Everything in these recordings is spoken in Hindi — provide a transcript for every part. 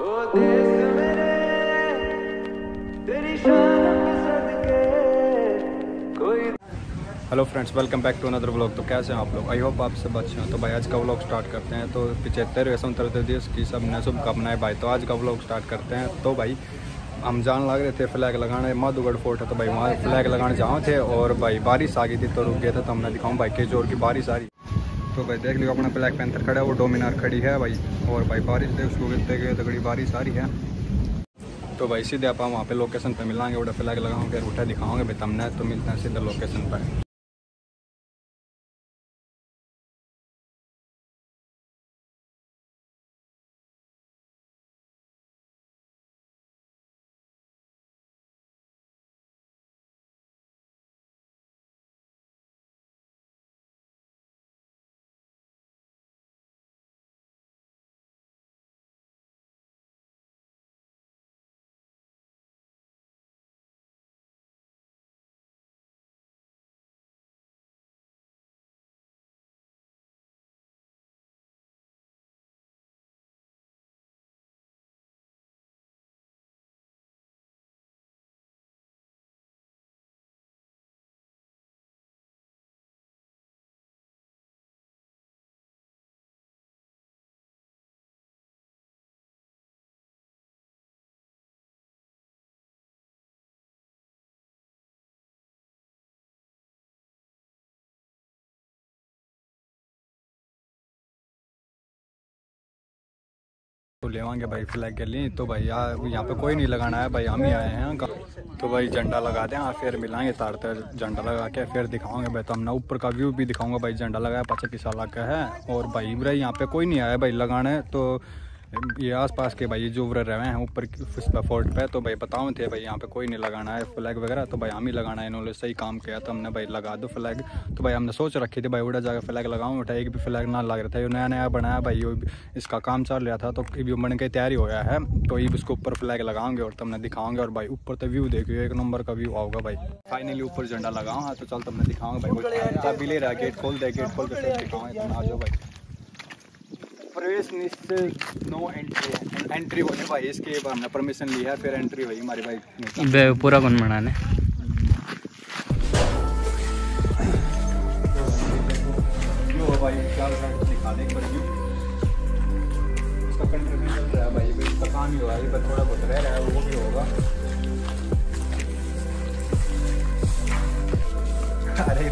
Hello friends welcome back to another blog तो कैसे हैं आप लोग? आई होप आप सब अच्छे हैं। तो भाई, आज का व्लॉग स्टार्ट करते हैं। तो पिछहत्तर स्वतंत्रता दिवस की सबने शुभकामनाएँ भाई। तो आज का व्लॉग स्टार्ट करते हैं। तो भाई, हम जान लग रहे थे फ्लैग लगाने। माधुगढ़ फोर्ट है तो भाई वहाँ फ्लैग लगाने जाओ थे और भाई बारिश आ गई थी तो रुक गया था तो हमने दिखाऊँ भाई के ज़ोर की बारिश आ रही। तो भाई देख लियो, अपना ब्लैक पैंथर खड़ा है, वो डोमिनार खड़ी है भाई। और भाई बारिश देख, उसको गिरते गए, तगड़ी बारिश आ रही है। तो भाई सीधे आप वहाँ पे लोकेशन पे मिलाएँगे उठा फ्लैग लगाओगे उठा दिखाओगे, भाई तमने तो मिलते हैं सीधे लोकेशन पर तो आएँगे भाई फ्लैग के लिए। तो भाई यार यहाँ पे कोई नहीं लगाना है भाई, हम ही आए हैं। तो भाई, झंडा लगा दें हाँ फिर मिलाएँगे तार तार झंडा लगा के, फिर दिखाओगे भाई तो हमने ऊपर का व्यू भी दिखाऊँगा भाई, झंडा लगाया पचा किसा लगा है। और भाई भाई, यहाँ पे कोई नहीं आया भाई लगाने तो ये आसपास के भाई जो रहे हैं ऊपर फोर्ट पे तो भाई बताओ थे भाई यहाँ पे कोई नहीं लगाना है फ्लैग वगैरह तो भाई हम ही लगाना है। इन्होंने सही काम किया तो हमने भाई लगा दो फ्लैग तो भाई हमने सोच रखी थी भाई उड़ा जाकर फ्लैग लगाऊँ उठा एक भी फ्लैग ना लग रहा था। ये नया नया बनाया भाई इसका काम चल रहा था तो ये बन के तैयारी होया है। तो ये उसको ऊपर फ्लैग लगाओगे और तुमने दिखाओगे और भाई ऊपर तो व्यू देखिए एक नंबर का व्यू आओगा भाई। फाइनली ऊपर झंडा लगाओ हाँ तो चल तुमने दिखाऊँगा भाई। ले रहा गेट खोल दे गेट खोल के जाओ भाई। प्रवेश निश्चित नो एंट्री एंट्री होने भाई इसके बाद हमने परमिशन लिया फिर एंट्री हुई हमारी भाई पूरा कौन बनाने भाई? दिखा दे एक बार उसका कंट्रीब्यूशन चल रहा है भाई इसका काम ही हो रहा है थोड़ा बहुत रह रहा है वो भी होगा। अरे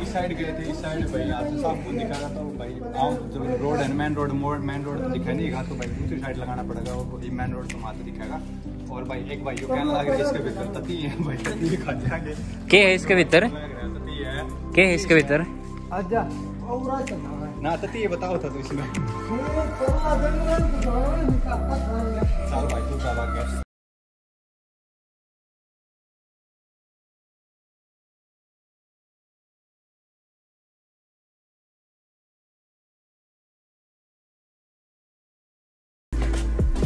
इस साइड गए थे इस साइड भाई यहाँ से सब दिखा रहा था भाई गाँव जब रोड है मेन रोड मोड़ मेन रोड तो दिखा नहीं तो भाई दूसरी साइड लगाना पड़ेगा और मेन रोड तो वहाँ से दिखेगा और भाई एक भाई कहने लग इसके भीतर तती है? भाई तती खा जाएँगे के है इसके भीतर तती है के है इसके भीतर आजा ना तती ये बताओ था तो इसमें चल भाई तू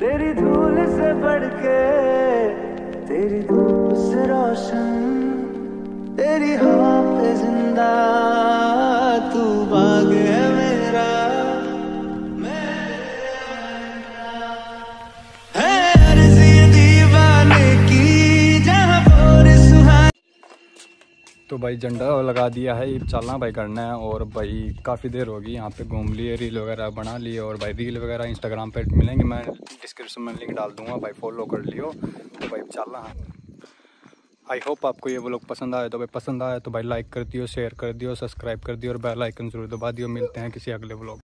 तेरी धूल से तेरी धूप से रोशन तेरी हवा पे ज़िंदा। तो भाई झंडा लगा दिया है चलना भाई करना है और भाई काफ़ी देर होगी यहाँ पे घूम लिए, रील वगैरह बना लिए और भाई रील वगैरह इंस्टाग्राम पे मिलेंगे, मैं डिस्क्रिप्शन में लिंक डाल दूँगा, भाई फॉलो कर लियो। तो भाई चलना है। आई होप आपको ये वो पसंद आए तो भाई पसंद आए तो भाई लाइक कर दियो शेयर कर दियो सब्सक्राइब कर दियो और बेलाइकन ज़रूर दबा दियो। मिलते हैं किसी अगले व्लॉग